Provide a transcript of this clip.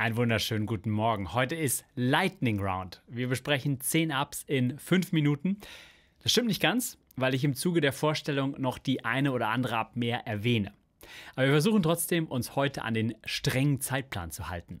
Einen wunderschönen guten Morgen. Heute ist Lightning Round. Wir besprechen 10 Ups in 5 Minuten. Das stimmt nicht ganz, weil ich im Zuge der Vorstellung noch die eine oder andere Up mehr erwähne. Aber wir versuchen trotzdem, uns heute an den strengen Zeitplan zu halten.